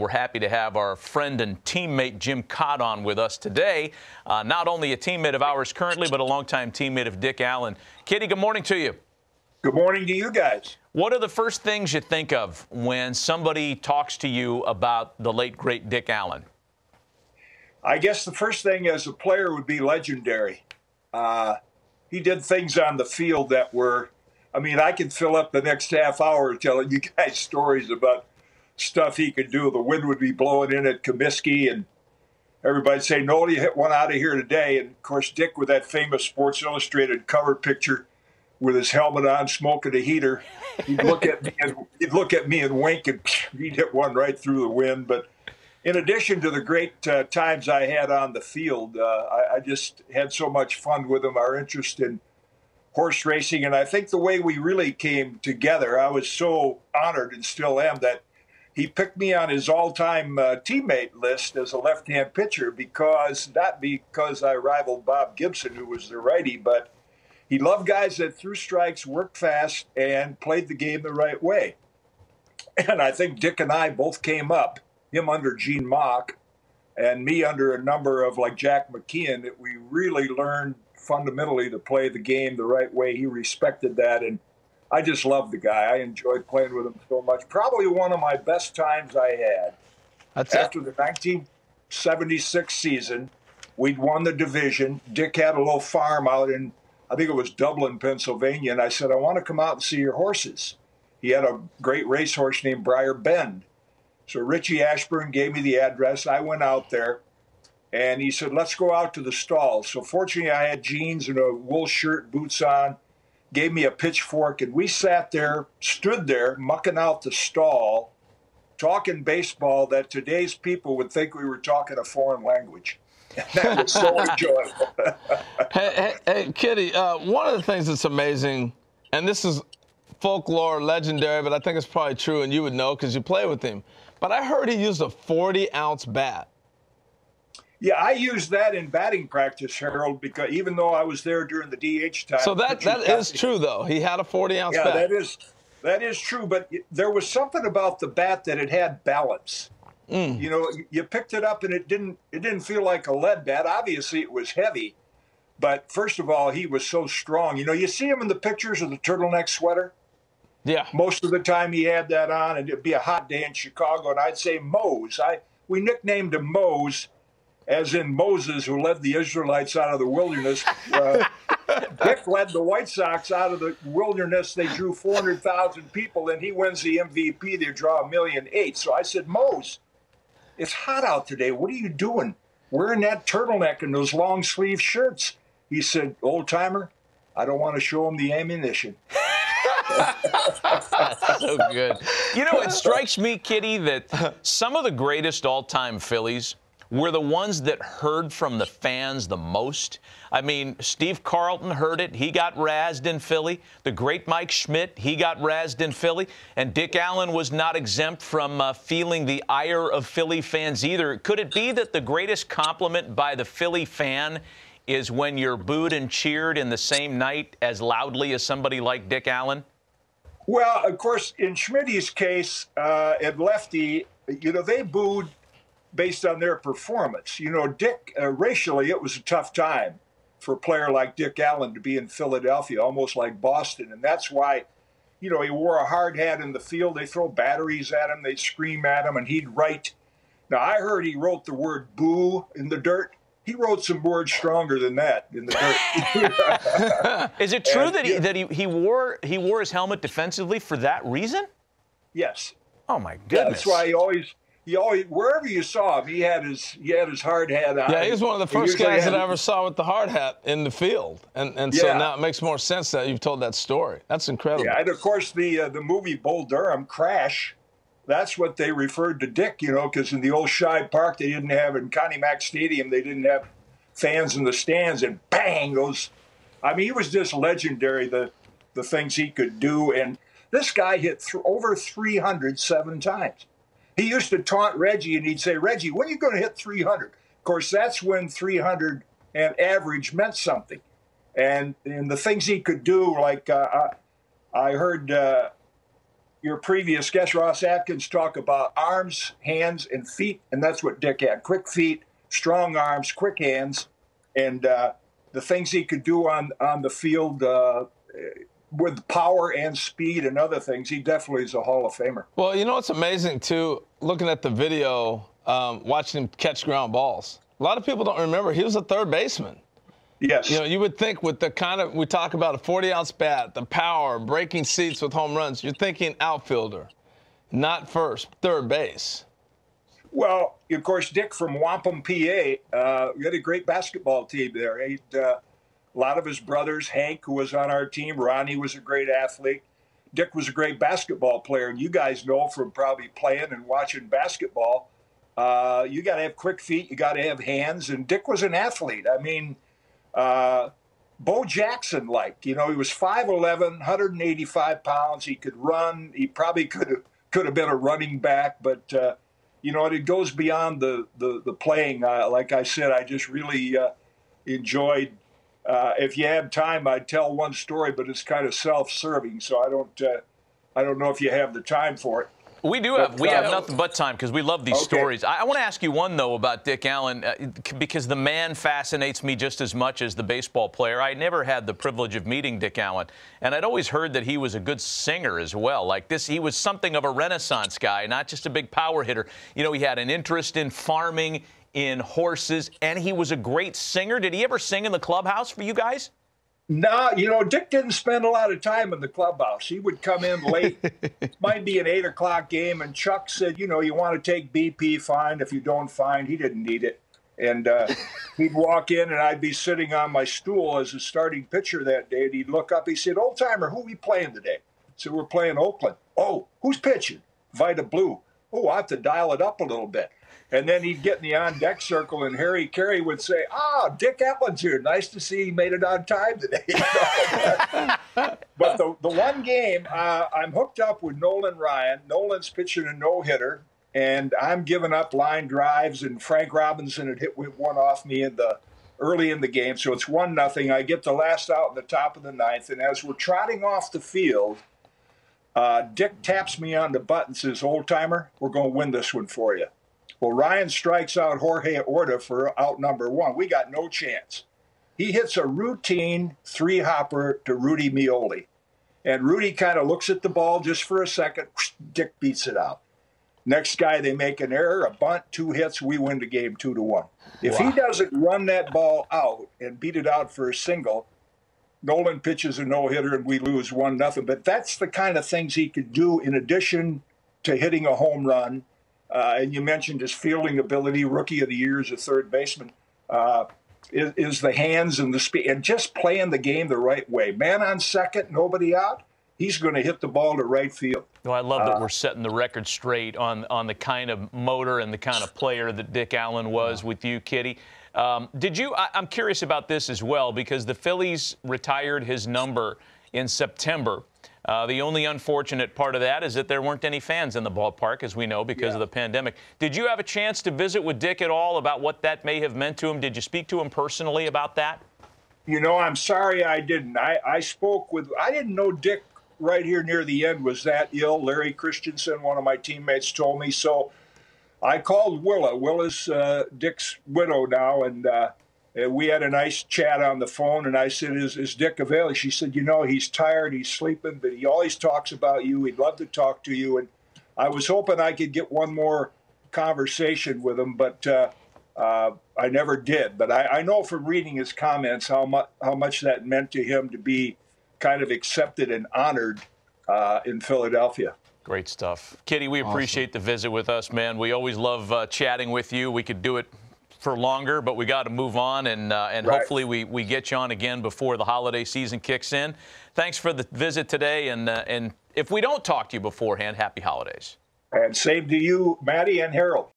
We're happy to have our friend and teammate Jim Kaat on with us today. Uh, not only a teammate of ours currently, but a longtime teammate of Dick Allen. Kitty, good morning to you. Good morning to you guys. What are the first things you think of when somebody talks to you about the late, great Dick Allen? I guess the first thing as a player would be legendary. Uh, he did things on the field that were, I mean, I could fill up the next half hour telling you guys stories about stuff he could do. The wind would be blowing in at Comiskey, and everybody'd say, "No, you hit one out of here today." And of course, Dick with that famous Sports Illustrated cover picture with his helmet on, smoking a heater, he'd look at me and he'd look at me and wink, and he'd hit one right through the wind. But in addition to the great uh, times I had on the field, uh, I, I just had so much fun with him. Our interest in horse racing, and I think the way we really came together, I was so honored and still am that he picked me on his all-time uh, teammate list as a left-hand pitcher because not because I rivaled Bob Gibson, who was the righty, but he loved guys that threw strikes, worked fast, and played the game the right way. And I think Dick and I both came up, him under Gene Mauch, and me under a number of like Jack McKeon, that we really learned fundamentally to play the game the right way. He respected that, and I just love the guy. I enjoyed playing with him so much. Probably one of my best times I had. That's After it. the 1976 season, we'd won the division. Dick had a little farm out in, I think it was Dublin, Pennsylvania, and I said, I want to come out and see your horses. He had a great racehorse named Briar Bend. So Richie Ashburn gave me the address. I went out there and he said, Let's go out to the stall. So fortunately, I had jeans and a wool shirt, boots on gave me a pitchfork, and we sat there, stood there, mucking out the stall, talking baseball that today's people would think we were talking a foreign language. that was so enjoyable. hey, hey, hey, Kitty, uh, one of the things that's amazing, and this is folklore, legendary, but I think it's probably true, and you would know because you play with him. But I heard he used a 40 ounce bat. Yeah, I used that in batting practice, Harold, because even though I was there during the DH time. So that that is true, though. He had a 40 ounce yeah, bat. that is that is true. But there was something about the bat that it had balance. Mm. You know, you picked it up and it didn't it didn't feel like a lead bat. Obviously, it was heavy, but first of all, he was so strong. You know, you see him in the pictures of the turtleneck sweater. Yeah. Most of the time, he had that on, and it'd be a hot day in Chicago, and I'd say Mose. I we nicknamed him Mose as in Moses, who led the Israelites out of the wilderness. Uh, Dick led the White Sox out of the wilderness. They drew 400,000 people, and he wins the MVP. They draw a million eight. So I said, Mose, it's hot out today. What are you doing? Wearing that turtleneck and those long sleeve shirts. He said, Old timer, I don't want to show him the ammunition. so good. You know, it strikes me, Kitty, that some of the greatest all time Phillies were the ones that heard from the fans the most. I mean, Steve Carlton heard it. He got razzed in Philly. The great Mike Schmidt, he got razzed in Philly. And Dick Allen was not exempt from uh, feeling the ire of Philly fans either. Could it be that the greatest compliment by the Philly fan is when you're booed and cheered in the same night as loudly as somebody like Dick Allen? Well, of course, in Schmidt's case, uh, at Lefty, you know, they booed based on their performance. You know, Dick, uh, racially, it was a tough time for a player like Dick Allen to be in Philadelphia, almost like Boston. And that's why, you know, he wore a hard hat in the field. They throw batteries at him, they scream at him, and he'd write. Now, I heard he wrote the word boo in the dirt. He wrote some words stronger than that in the dirt. Is it true and, that, he, yeah. that he, he, wore, he wore his helmet defensively for that reason? Yes. Oh, my goodness. Yeah, that's why he always he always wherever you saw him, he had his he had his hard hat on. Yeah, he was one of the first guys that I ever saw with the hard hat in the field, and and yeah. so now it makes more sense that you've told that story. That's incredible. Yeah, and of course the uh, the movie Bull Durham Crash. That's what they referred to Dick, you know, because in the old Shibe Park they didn't have in Connie Mack Stadium they didn't have fans in the stands, and bang goes. I mean, he was just legendary. The the things he could do, and this guy hit th- over 307 times. He used to taunt Reggie and he'd say, Reggie, when are you going to hit 300? Of course, that's when 300 and average meant something. And, and the things he could do, like uh, I, I heard uh, your previous guest, Ross Atkins, talk about arms, hands, and feet, and that's what Dick had: quick feet, strong arms, quick hands, and uh, the things he could do on on the field. With power and speed and other things, he definitely is a Hall of Famer. Well, you know what's amazing too, looking at the video, um, watching him catch ground balls. A lot of people don't remember he was a third baseman. Yes. You know, you would think with the kind of we talk about a 40 ounce bat, the power, breaking seats with home runs, you're thinking outfielder, not first, third base. Well, of course, Dick from Wampum, PA, uh, we had a great basketball team there. He, uh, a lot of his brothers, Hank, who was on our team, Ronnie was a great athlete. Dick was a great basketball player, and you guys know from probably playing and watching basketball, uh, you got to have quick feet, you got to have hands, and Dick was an athlete. I mean, uh, Bo Jackson like. You know, he was 5'11, 185 pounds. He could run. He probably could have could have been a running back, but uh, you know, it goes beyond the the, the playing. Uh, like I said, I just really uh, enjoyed. Uh, if you had time, I'd tell one story, but it's kind of self-serving, so I don't. Uh, I don't know if you have the time for it. We do have we have nothing but time because we love these okay. stories. I, I want to ask you one though about Dick Allen uh, because the man fascinates me just as much as the baseball player. I never had the privilege of meeting Dick Allen, and I'd always heard that he was a good singer as well. Like this, he was something of a renaissance guy, not just a big power hitter. You know, he had an interest in farming, in horses, and he was a great singer. Did he ever sing in the clubhouse for you guys? No, you know, Dick didn't spend a lot of time in the clubhouse. He would come in late. Might be an eight o'clock game, and Chuck said, you know, you want to take BP, fine. If you don't find, he didn't need it. And uh, he'd walk in, and I'd be sitting on my stool as a starting pitcher that day. And he'd look up. He said, "Old timer, who we playing today?" So we're playing Oakland. Oh, who's pitching? Vida Blue. Oh, I have to dial it up a little bit. And then he'd get in the on deck circle, and Harry Caray would say, Ah, Dick Allen's here. Nice to see he made it on time today. but the, the one game, uh, I'm hooked up with Nolan Ryan. Nolan's pitching a no hitter, and I'm giving up line drives, and Frank Robinson had hit one off me in the early in the game. So it's one nothing. I get the last out in the top of the ninth, and as we're trotting off the field, uh, Dick taps me on the butt and says, Old timer, we're going to win this one for you. Well, Ryan strikes out Jorge Orta for out number one. We got no chance. He hits a routine three hopper to Rudy Meoli. And Rudy kind of looks at the ball just for a second. Dick beats it out. Next guy, they make an error, a bunt, two hits, we win the game two to one. If wow. he doesn't run that ball out and beat it out for a single, Nolan pitches a no hitter and we lose one nothing. But that's the kind of things he could do in addition to hitting a home run uh, and you mentioned his fielding ability, rookie of the year as a third baseman, uh, is, is, the hands and the speed, and just playing the game the right way. Man on second, nobody out. He's going to hit the ball to right field. Well, I love that uh, we're setting the record straight on on the kind of motor and the kind of player that Dick Allen was with you, Kitty. Um, did you? I, I'm curious about this as well because the Phillies retired his number in September. Uh, the only unfortunate part of that is that there weren't any fans in the ballpark, as we know, because yeah. of the pandemic. Did you have a chance to visit with Dick at all about what that may have meant to him? Did you speak to him personally about that? You know, I'm sorry I didn't. I, I spoke with, I didn't know Dick right here near the end was that ill. Larry Christenson, one of my teammates, told me. So I called Willa. Willa's uh, Dick's widow now, and uh, and we had a nice chat on the phone, and I said, "Is, is Dick available?" She said, "You know, he's tired, he's sleeping, but he always talks about you. He'd love to talk to you." And I was hoping I could get one more conversation with him, but uh, uh, I never did. But I, I, know from reading his comments how much how much that meant to him to be kind of accepted and honored uh, in Philadelphia. Great stuff, Kitty. We appreciate awesome. the visit with us, man. We always love uh, chatting with you. We could do it for longer, but we got to move on, and uh, and right. hopefully we, we get you on again before the holiday season kicks in. Thanks for the visit today, and uh, and if we don't talk to you beforehand, happy holidays. And same to you, Maddie and Harold.